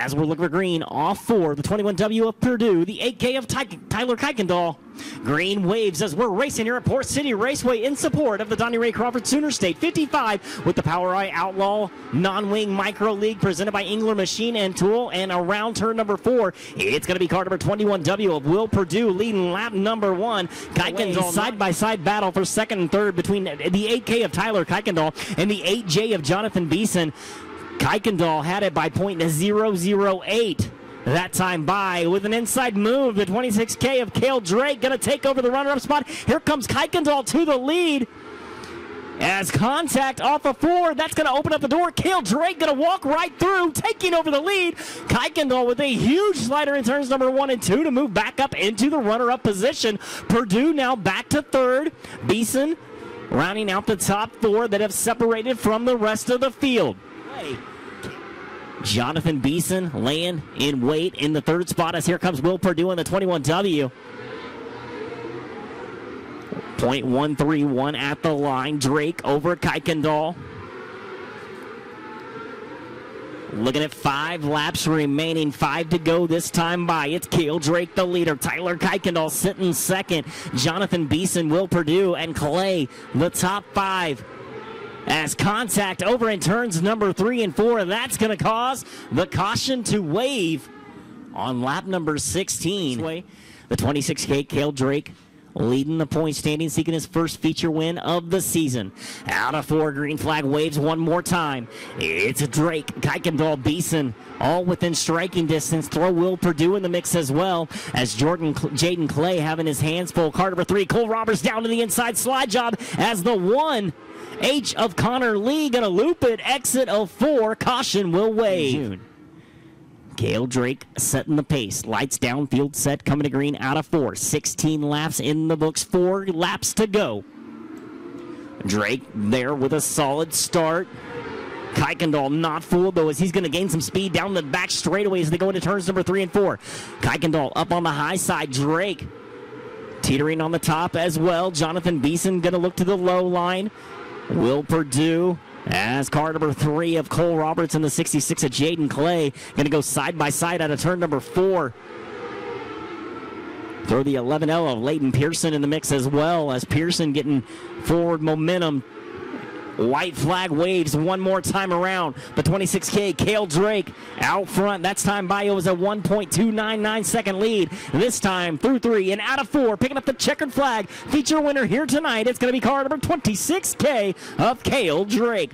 as we're looking for green off four, the 21W of Purdue, the 8K of Ty- Tyler Kuykendall. Green waves as we're racing here at Port City Raceway in support of the Donnie Ray Crawford Sooner State 55 with the POWRi Outlaw non-wing micro league presented by Engler Machine and Tool. And around turn number four, it's going to be car number 21W of Will Purdue leading lap number one. Kuykendall side by side battle for second and third between the 8K of Tyler Kuykendall and the 8J of Jonathan Beeson. Kuykendall had it by point 008 that time by with an inside move. The 26K of Kale Drake going to take over the runner-up spot. Here comes Kuykendall to the lead. As contact off of four, that's going to open up the door. Kale Drake going to walk right through, taking over the lead. Kuykendall with a huge slider in turns number one and two to move back up into the runner-up position. Purdue now back to third. Beeson rounding out the top four that have separated from the rest of the field. Jonathan Beeson laying in wait in the third spot as here comes Will Purdue in the 21W. 0.131 at the line. Drake over Kuykendall. Looking at five laps remaining, five to go this time by. It's Kale Drake, the leader. Tyler Kuykendall sitting second. Jonathan Beeson, Will Purdue, and Clay, the top five as contact over in turns number three and four. and That's going to cause the caution to wave on lap number 16. The 26K, Kale Drake leading the point standing, seeking his first feature win of the season. Out of four, green flag waves one more time. It's a Drake, Kuykendall, Beeson, all within striking distance. Throw Will Purdue in the mix as well as Jordan Jaden Clay having his hands full. Car number three, Cole Roberts down to the inside slide job as the one. H of Connor Lee gonna loop it. Exit of four. Caution will wave. Kale Drake setting the pace. Lights down, field set, coming to green out of four. 16 laps in the books, four laps to go. Drake there with a solid start. Kuykendall not fooled though as he's going to gain some speed down the back straightaway as they go into turns number three and four. Kuykendall up on the high side. Drake teetering on the top as well. Jonathan Beeson going to look to the low line. Will Purdue as car number three of Cole Roberts and the 66 of Jaden Clay going to go side by side out of turn number four. Throw the 11L of Leighton Pearson in the mix as well as Pearson getting forward momentum. White flag waves one more time around. The 26K, Kale Drake out front. That's time it was a 1.299 second lead. This time through three and out of four, picking up the checkered flag. Feature winner here tonight. It's going to be car number 26K of Kale Drake.